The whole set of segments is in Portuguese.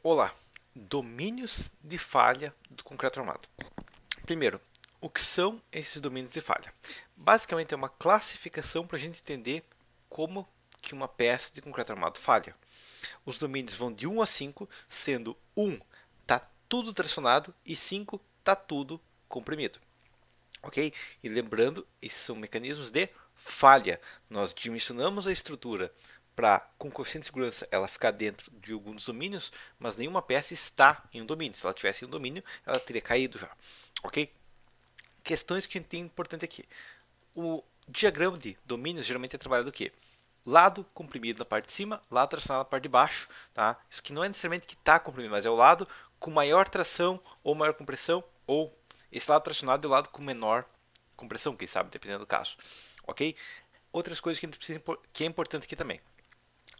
Olá, domínios de falha do concreto armado. Primeiro, o que são esses domínios de falha? Basicamente é uma classificação para a gente entender como que uma peça de concreto armado falha. Os domínios vão de 1 a 5, sendo 1 está tudo tracionado e 5 está tudo comprimido. Ok? E lembrando, esses são mecanismos de falha. Nós dimensionamos a estrutura para, com coeficiente de segurança, ela ficar dentro de alguns domínios, mas nenhuma peça está em um domínio. Se ela tivesse em um domínio, ela teria caído já. Ok? Questões que a gente tem importante aqui. O diagrama de domínios geralmente é trabalhado o quê? Lado comprimido na parte de cima, lado tracionado na parte de baixo. Tá? Isso que não é necessariamente que está comprimido, mas é o lado com maior tração ou maior compressão, ou esse lado tracionado é o lado com menor compressão, quem sabe, dependendo do caso. Ok? Outras coisas que, precisa, que é importante aqui também.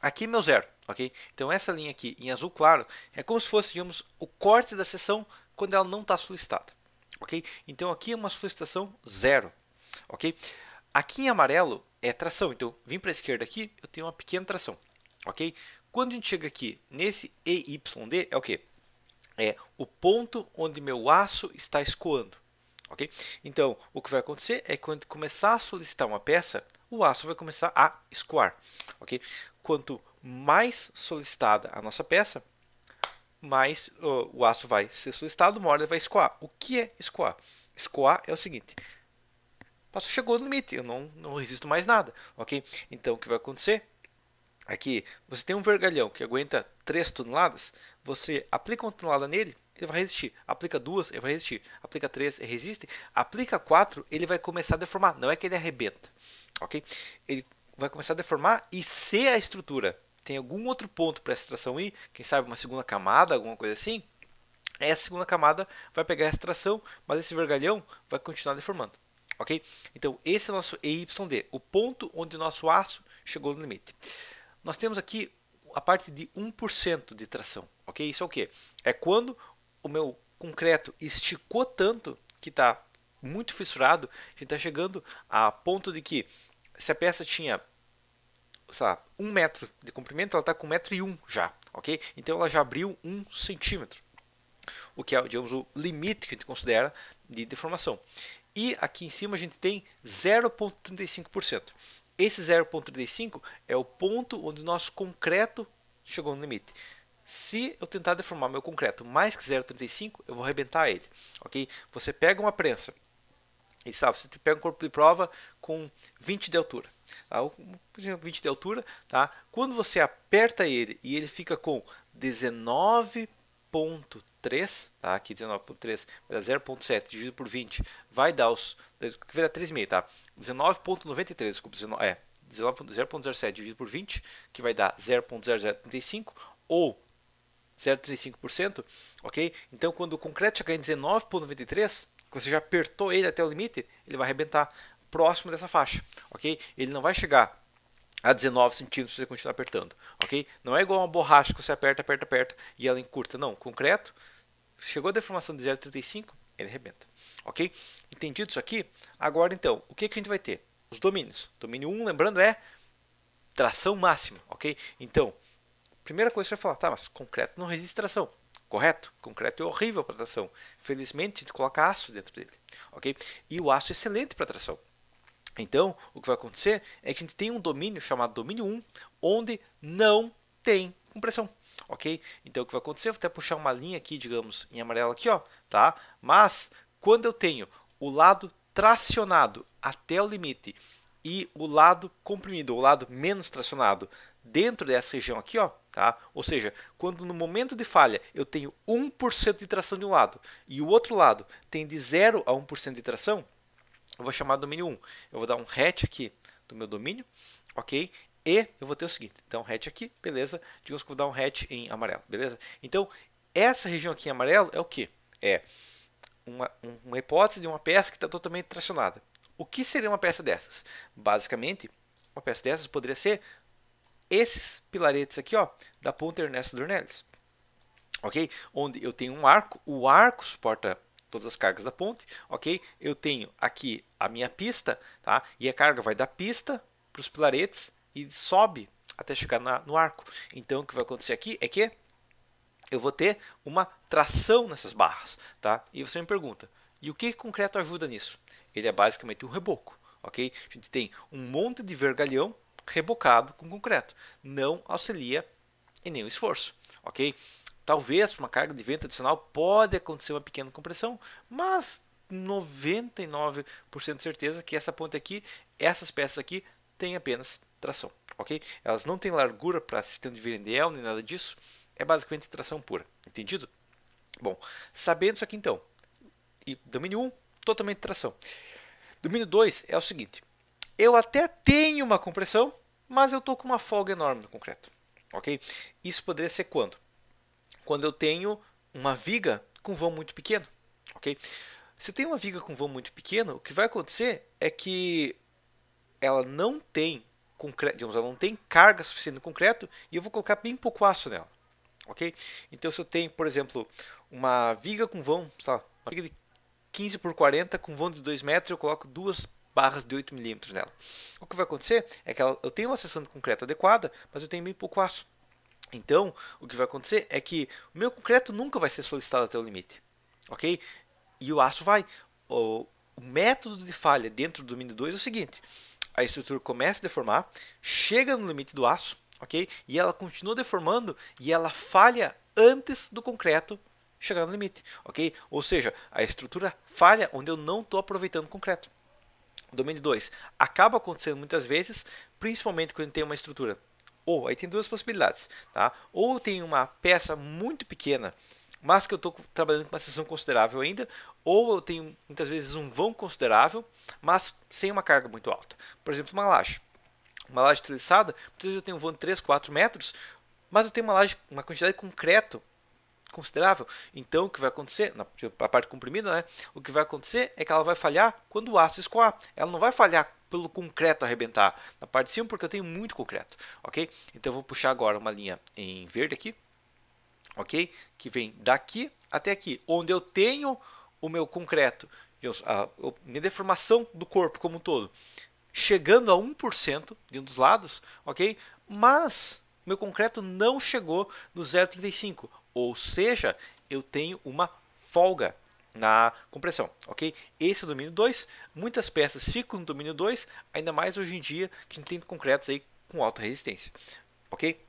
Aqui meu zero, ok? Então essa linha aqui em azul claro é como se fosse, digamos, o corte da seção quando ela não está solicitada, ok? Então aqui é uma solicitação zero, ok? Aqui em amarelo é tração, então vim para a esquerda aqui, eu tenho uma pequena tração, ok? Quando a gente chega aqui nesse EYD, é o que? É o ponto onde meu aço está escoando, ok? Então o que vai acontecer é que quando começar a solicitar uma peça, o aço vai começar a escoar, ok? quanto mais solicitada a nossa peça, mais uh, o aço vai ser solicitado, uma hora ele vai escoar. O que é escoar? Escoar é o seguinte: passou, chegou no limite, eu não, não resisto mais nada, ok? Então o que vai acontecer? Aqui você tem um vergalhão que aguenta 3 toneladas, você aplica uma tonelada nele, ele vai resistir. Aplica duas, ele vai resistir. Aplica três, ele resiste. Aplica quatro, ele vai começar a deformar. Não é que ele arrebenta, ok? Ele vai começar a deformar e se a estrutura tem algum outro ponto para essa extração ir, quem sabe uma segunda camada, alguma coisa assim, essa segunda camada vai pegar essa extração, mas esse vergalhão vai continuar deformando. Ok? Então, esse é o nosso EYD, o ponto onde o nosso aço chegou no limite. Nós temos aqui a parte de 1% de tração. Ok? Isso é o que? É quando o meu concreto esticou tanto que está muito fissurado, que está chegando a ponto de que se a peça tinha sei lá, um metro de comprimento, ela está com um metro e um já, ok? Então ela já abriu um centímetro, o que é, digamos, o limite que a gente considera de deformação. E aqui em cima a gente tem 0,35%. Esse 0,35 é o ponto onde o nosso concreto chegou no limite. Se eu tentar deformar meu concreto mais que 0,35, eu vou arrebentar ele, ok? Você pega uma prensa e sabe, você pega um corpo de prova com 20 de altura. Tá? 20 de altura, tá? Quando você aperta ele e ele fica com 19.3, tá? Aqui 19.3 vai dar 0.7 dividido por 20, vai dar os vai dar 3,5, tá? 19.93, desculpa, 19, é 0.07 dividido por 20, que vai dar 0.0035 ou 0,35%, ok? Então, quando o concreto chegar em 19,93, você já apertou ele até o limite, ele vai arrebentar próximo dessa faixa, ok? Ele não vai chegar a 19 centímetros se você continuar apertando, ok? Não é igual uma borracha que você aperta, aperta, aperta e ela encurta, não. Concreto, chegou a deformação de 0,35, ele arrebenta, ok? Entendido isso aqui? Agora então, o que, que a gente vai ter? Os domínios. Domínio 1, lembrando, é tração máxima, ok? Então, primeira coisa que você vai falar, tá, mas concreto não resiste tração. Correto? Concreto é horrível para tração. Felizmente, gente coloca aço dentro dele. ok? E o aço é excelente para tração. Então, o que vai acontecer é que a gente tem um domínio chamado domínio 1, onde não tem compressão. Ok? Então, o que vai acontecer? Vou até puxar uma linha aqui, digamos, em amarelo aqui, ó, tá? Mas, quando eu tenho o lado tracionado até o limite e o lado comprimido, o lado menos tracionado, dentro dessa região aqui, ó, tá? Ou seja, quando no momento de falha eu tenho 1% de tração de um lado e o outro lado tem de 0 a 1% de tração, eu vou chamar domínio 1. Eu vou dar um hatch aqui do meu domínio, ok? E eu vou ter o seguinte, então hatch aqui, beleza? Digamos que eu vou dar um hatch em amarelo, beleza? Então, essa região aqui em amarelo é o que? É uma, uma hipótese de uma peça que está totalmente tracionada. O que seria uma peça dessas? Basicamente, uma peça dessas poderia ser esses pilaretes aqui, ó, da ponta Ernesto Dornelles. Ok? Onde eu tenho um arco, o arco suporta todas as cargas da ponte, ok? Eu tenho aqui a minha pista, tá? E a carga vai da pista para os pilaretes e sobe até chegar na, no arco. Então, o que vai acontecer aqui é que eu vou ter uma tração nessas barras, tá? E você me pergunta, e o que concreto ajuda nisso? Ele é basicamente um reboco, ok? A gente tem um monte de vergalhão rebocado com concreto, não auxilia em nenhum esforço, ok? Talvez uma carga de vento adicional pode acontecer uma pequena compressão, mas 99% de certeza que essa ponte aqui, essas peças aqui, têm apenas tração, ok? Elas não têm largura para sistema de Virendel nem nada disso, é basicamente tração pura, entendido? Bom, sabendo isso aqui então, e domínio 1, totalmente tração. Domínio 2 é o seguinte, eu até tenho uma compressão, mas eu estou com uma folga enorme no concreto, ok? Isso poderia ser quando? Quando eu tenho uma viga com vão muito pequeno, ok? Se tem uma viga com vão muito pequeno, o que vai acontecer é que ela não tem concreto, digamos, ela não tem carga suficiente no concreto e eu vou colocar bem pouco aço nela, ok? Então se eu tenho, por exemplo, uma viga com vão, uma viga de 15 por 40 com vão de 2 metros, eu coloco duas barras de 8 milímetros nela. O que vai acontecer é que ela, eu tenho uma seção de concreto adequada, mas eu tenho bem pouco aço. Então, o que vai acontecer é que o meu concreto nunca vai ser solicitado até o limite, ok? E o aço vai. O, o método de falha dentro do domínio 2 é o seguinte: a estrutura começa a deformar, chega no limite do aço, ok? E ela continua deformando e ela falha antes do concreto chegar no limite, ok? Ou seja, a estrutura falha onde eu não estou aproveitando o concreto. Domínio 2 acaba acontecendo muitas vezes, principalmente quando tem uma estrutura. Ou aí tem duas possibilidades, tá? Ou tem uma peça muito pequena mas que eu estou trabalhando com uma seção considerável ainda, ou eu tenho muitas vezes um vão considerável, mas sem uma carga muito alta. Por exemplo, uma laje. Uma laje treliçada, muitas vezes eu tenho um vão de 3, 4 metros, mas eu tenho uma laje, uma quantidade de concreto considerável. Então, o que vai acontecer, na a parte comprimida, né? O que vai acontecer é que ela vai falhar quando o aço escoar. Ela não vai falhar pelo concreto arrebentar na parte de cima, porque eu tenho muito concreto, ok? Então, eu vou puxar agora uma linha em verde aqui, ok? Que vem daqui até aqui, onde eu tenho o meu concreto, a minha deformação do corpo como um todo, chegando a 1% de um dos lados, ok? Mas meu concreto não chegou no 0,35, ou seja, eu tenho uma folga na compressão, ok? Esse é o domínio 2, muitas peças ficam no domínio 2, ainda mais hoje em dia que a gente tem concretos aí com alta resistência, ok?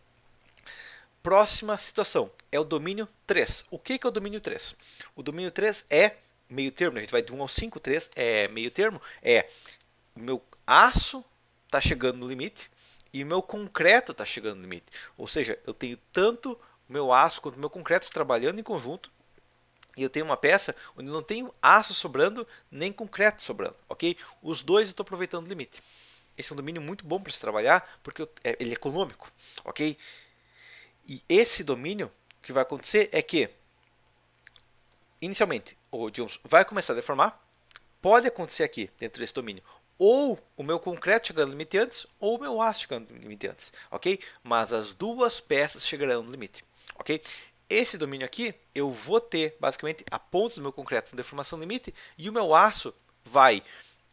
Próxima situação é o domínio 3. O que, que é o domínio 3? O domínio 3 é meio termo, a gente vai de 1 ao 5, 3 é meio termo, é o meu aço está chegando no limite e o meu concreto está chegando no limite. Ou seja, eu tenho tanto meu aço quanto o meu concreto trabalhando em conjunto e eu tenho uma peça onde não tenho aço sobrando nem concreto sobrando, ok? Os dois eu estou aproveitando o limite. Esse é um domínio muito bom para se trabalhar porque é, ele é econômico, ok? E esse domínio, o que vai acontecer é que, inicialmente, o digamos, vai começar a deformar. Pode acontecer aqui, dentro desse domínio, ou o meu concreto chegando no limite antes, ou o meu aço chegando no limite antes, ok? Mas as duas peças chegarão no limite, ok? Esse domínio aqui, eu vou ter, basicamente, a ponta do meu concreto em deformação limite, e o meu aço vai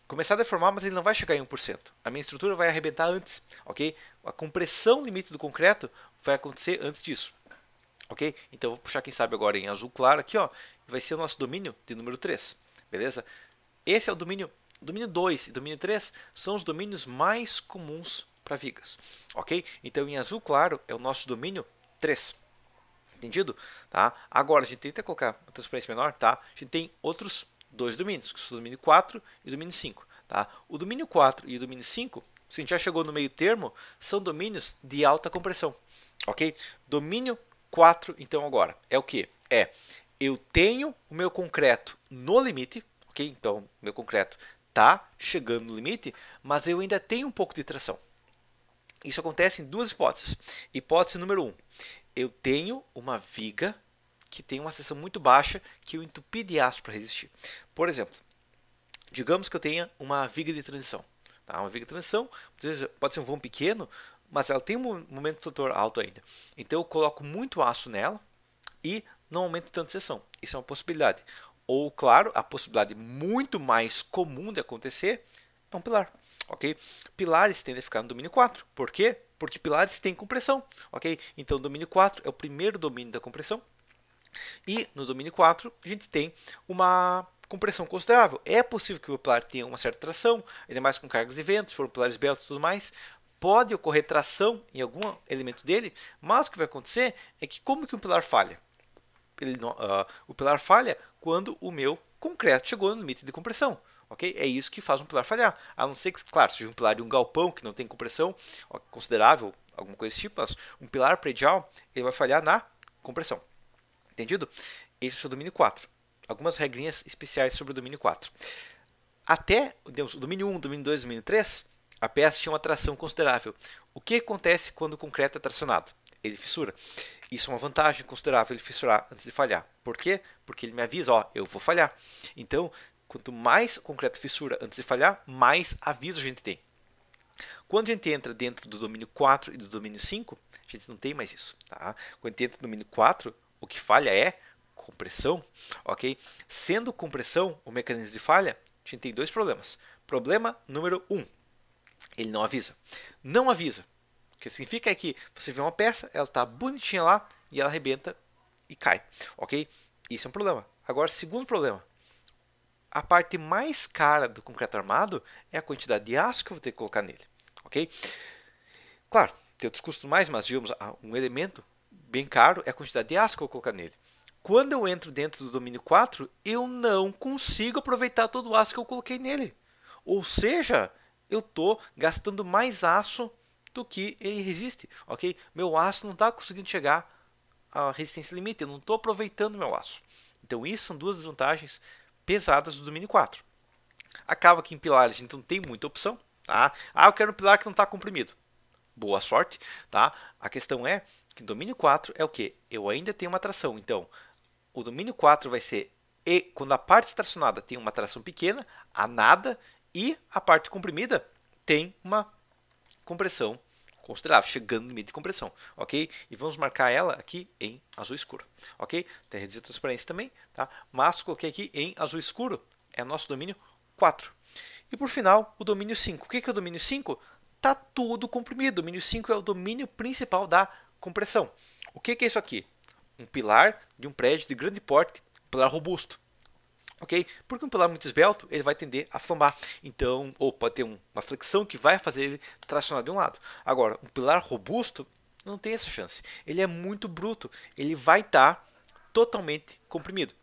começar a deformar, mas ele não vai chegar em 1%. A minha estrutura vai arrebentar antes, ok? A compressão limite do concreto vai acontecer antes disso. Ok? Então vou puxar quem sabe agora em azul claro aqui, ó. Vai ser o nosso domínio de número 3. Beleza? Esse é o domínio, domínio 2 e domínio 3 são os domínios mais comuns para vigas. Ok? Então em azul claro é o nosso domínio 3. Entendido? Tá? Agora a gente tenta colocar uma transparência menor, tá? A gente tem outros dois domínios, que são o domínio 4 e o domínio 5. Tá? O domínio 4 e o domínio 5, se a gente já chegou no meio termo, são domínios de alta compressão. Ok? Domínio 4, então, agora, é o que? É, eu tenho o meu concreto no limite, ok? Então, meu concreto está chegando no limite, mas eu ainda tenho um pouco de tração. Isso acontece em duas hipóteses. Hipótese número 1, um, eu tenho uma viga que tem uma seção muito baixa que eu entupi de aço para resistir. Por exemplo, digamos que eu tenha uma viga de transição. Tá? Uma viga de transição, pode ser um vão pequeno, mas ela tem um momento flutor alto ainda. Então eu coloco muito aço nela e não aumento tanto a seção. Isso é uma possibilidade. Ou, claro, a possibilidade muito mais comum de acontecer é um pilar. ok? Pilares tendem a ficar no domínio 4. Por quê? Porque pilares têm compressão. ok? Então, domínio 4 é o primeiro domínio da compressão. E no domínio 4, a gente tem uma compressão considerável. É possível que o pilar tenha uma certa tração, ainda mais com cargas e ventos, foram pilares beltos e tudo mais. Pode ocorrer tração em algum elemento dele, mas o que vai acontecer é que como que um pilar falha? Ele, uh, o pilar falha quando o meu concreto chegou no limite de compressão. Ok? É isso que faz um pilar falhar. A não ser que, claro, seja um pilar de um galpão que não tem compressão considerável, alguma coisa desse tipo, mas um pilar predial ele vai falhar na compressão. Entendido? Esse é o seu domínio 4 algumas regrinhas especiais sobre o domínio 4. Até o domínio 1, domínio 2, domínio 3, a peça tinha uma tração considerável. O que acontece quando o concreto é tracionado? Ele fissura. Isso é uma vantagem considerável ele fissurar antes de falhar. Por quê? Porque ele me avisa, ó, eu vou falhar. Então, quanto mais o concreto fissura antes de falhar, mais aviso a gente tem. Quando a gente entra dentro do domínio 4 e do domínio 5, a gente não tem mais isso. Tá? Quando a gente entra no domínio 4, o que falha é compressão, ok? Sendo compressão o mecanismo de falha, a gente tem dois problemas. Problema número um, ele não avisa. Não avisa. O que significa é que você vê uma peça, ela está bonitinha lá e ela arrebenta e cai, ok? Isso é um problema. Agora, segundo problema, a parte mais cara do concreto armado é a quantidade de aço que eu vou ter que colocar nele, ok? Claro, tem outros custos mais, mas digamos, um elemento bem caro é a quantidade de aço que eu vou colocar nele. Quando eu entro dentro do domínio 4, eu não consigo aproveitar todo o aço que eu coloquei nele. Ou seja, eu estou gastando mais aço do que ele resiste, ok? Meu aço não está conseguindo chegar à resistência limite, eu não estou aproveitando meu aço. Então, isso são duas desvantagens pesadas do domínio 4. Acaba que em pilares não tem muita opção. Tá? Ah, eu quero um pilar que não está comprimido. Boa sorte. Tá? A questão é que domínio 4 é o que? Eu ainda tenho uma tração. Então, o domínio 4 vai ser e quando a parte tracionada tem uma tração pequena, a nada, e a parte comprimida tem uma compressão considerável, chegando no limite de compressão, ok? E vamos marcar ela aqui em azul escuro, ok? Tem a transparência também, tá? Mas coloquei aqui em azul escuro, é nosso domínio 4. E por final, o domínio 5. O que é o domínio 5? Está tudo comprimido. O domínio 5 é o domínio principal da compressão. O que é isso aqui? um pilar de um prédio de grande porte, um pilar robusto. Ok? Porque um pilar muito esbelto, ele vai tender a flambar. Então, ou pode ter um, uma flexão que vai fazer ele tracionar de um lado. Agora, um pilar robusto não tem essa chance. Ele é muito bruto. Ele vai estar tá totalmente comprimido.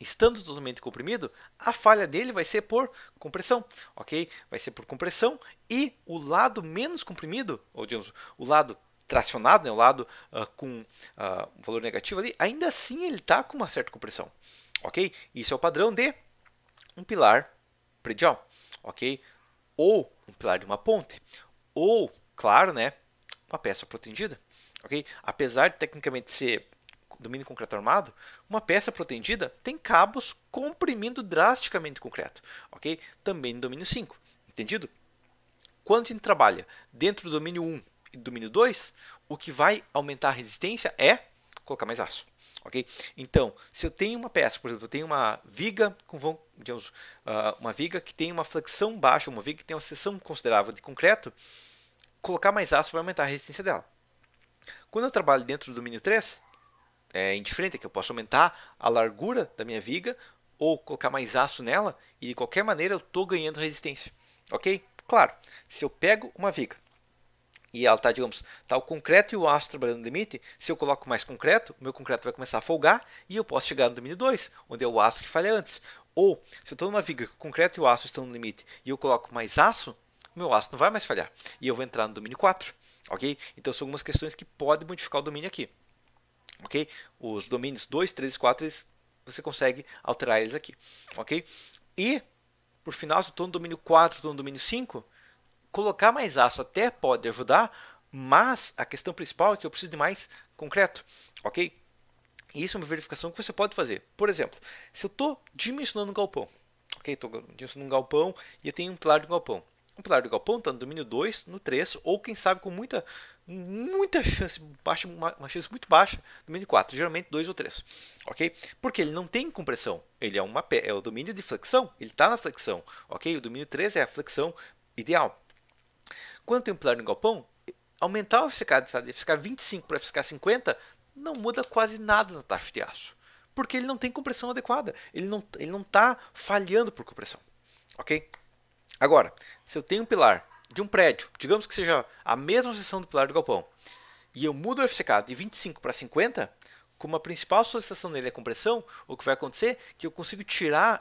Estando totalmente comprimido, a falha dele vai ser por compressão, ok? Vai ser por compressão e o lado menos comprimido, ou digamos, o lado tracionado, né, o lado uh, com uh, um valor negativo ali, ainda assim ele está com uma certa compressão. Ok? Isso é o padrão de um pilar predial. Ok? Ou um pilar de uma ponte. Ou, claro, né, uma peça protendida. Ok? Apesar de tecnicamente ser domínio concreto armado, uma peça protendida tem cabos comprimindo drasticamente o concreto. Ok? Também no domínio 5. Entendido? Quando a gente trabalha dentro do domínio 1 e domínio 2, o que vai aumentar a resistência é colocar mais aço. ok? Então, se eu tenho uma peça, por exemplo, eu tenho uma viga com digamos, uh, uma viga que tem uma flexão baixa, uma viga que tem uma seção considerável de concreto, colocar mais aço vai aumentar a resistência dela. Quando eu trabalho dentro do domínio 3, é indiferente, é que eu posso aumentar a largura da minha viga ou colocar mais aço nela e de qualquer maneira eu estou ganhando resistência. Ok? Claro, se eu pego uma viga e ela está, digamos, tá o concreto e o aço trabalhando no limite, se eu coloco mais concreto, o meu concreto vai começar a folgar e eu posso chegar no domínio 2, onde é o aço que falha antes. Ou, se eu estou numa viga que o concreto e o aço estão no limite e eu coloco mais aço, o meu aço não vai mais falhar. E eu vou entrar no domínio 4. Ok? Então, são algumas questões que podem modificar o domínio aqui. Ok? Os domínios 2, 3 e 4, eles, você consegue alterar eles aqui. Ok? E, por final, se eu estou no domínio 4, estou no domínio 5, Colocar mais aço até pode ajudar, mas a questão principal é que eu preciso de mais concreto, ok? Isso é uma verificação que você pode fazer. Por exemplo, se eu estou dimensionando um galpão, ok? Estou dimensionando um galpão e eu tenho um pilar de galpão. Um pilar de galpão está no domínio 2, no 3, ou quem sabe com muita, muita chance, baixa, uma, uma chance muito baixa, no domínio 4, geralmente 2 ou 3, ok? Porque ele não tem compressão, ele é, uma, é o domínio de flexão, ele está na flexão, ok? O domínio 3 é a flexão ideal. Um pilar no galpão, aumentar o FCK de FCK 25 para FCK 50 não muda quase nada na taxa de aço. porque ele não tem compressão adequada. Ele não está ele não tá falhando por compressão. Ok? Agora, se eu tenho um pilar de um prédio, digamos que seja a mesma seção do pilar do galpão, e eu mudo o FCK de 25 para 50, como a principal solicitação dele é compressão, o que vai acontecer é que eu consigo tirar,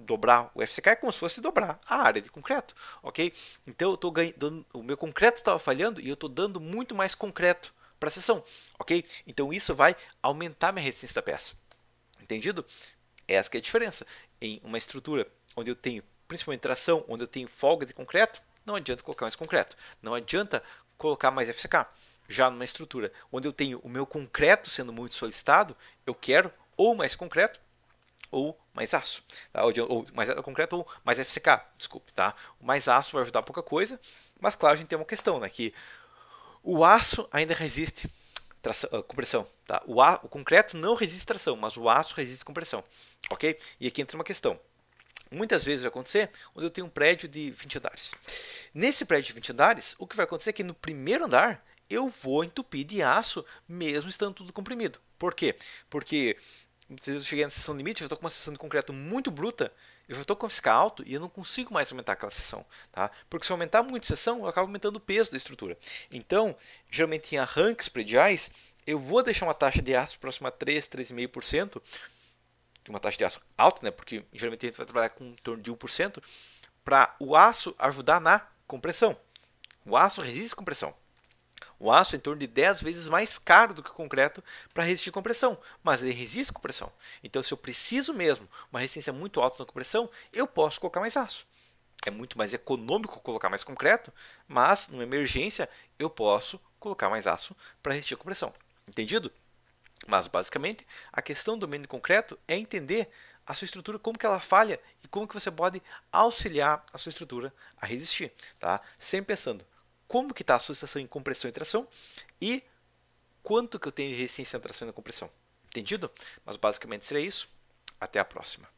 dobrar o FCK é como se fosse dobrar a área de concreto, ok? Então eu tô ganhando, o meu concreto estava falhando e eu estou dando muito mais concreto para a seção, ok? Então isso vai aumentar minha resistência da peça, entendido? Essa é a diferença em uma estrutura onde eu tenho principalmente tração, onde eu tenho folga de concreto, não adianta colocar mais concreto, não adianta colocar mais FCK. Já numa estrutura onde eu tenho o meu concreto sendo muito solicitado, eu quero ou mais concreto ou mais aço, tá? ou, ou, mais concreto ou mais FCK, desculpe, tá? O mais aço vai ajudar pouca coisa, mas claro, a gente tem uma questão, né, que o aço ainda resiste tração, uh, compressão, tá? O, a, o concreto não resiste tração, mas o aço resiste compressão, ok? E aqui entra uma questão. Muitas vezes vai acontecer onde eu tenho um prédio de 20 andares. Nesse prédio de 20 andares, o que vai acontecer é que no primeiro andar eu vou entupir de aço, mesmo estando tudo comprimido. Por quê? Porque se eu cheguei na seção limite, eu estou com uma seção de concreto muito bruta, eu já estou com ficar alto e eu não consigo mais aumentar aquela seção. Tá? Porque se eu aumentar muito a seção, eu acabo aumentando o peso da estrutura. Então, geralmente em arranques prediais, eu vou deixar uma taxa de aço próxima a 3, 3,5%, uma taxa de aço alta, né? porque geralmente a gente vai trabalhar com em torno de 1%, para o aço ajudar na compressão. O aço resiste compressão. O aço é em torno de 10 vezes mais caro do que o concreto para resistir compressão, mas ele resiste compressão. Então, se eu preciso mesmo uma resistência muito alta na compressão, eu posso colocar mais aço. É muito mais econômico colocar mais concreto, mas numa emergência eu posso colocar mais aço para resistir compressão. Entendido? Mas basicamente, a questão do domínio concreto é entender a sua estrutura, como que ela falha e como que você pode auxiliar a sua estrutura a resistir, tá? Sempre pensando como que está a associação em compressão e tração e quanto que eu tenho de resistência à tração e compressão. Entendido? Mas basicamente seria isso. Até a próxima.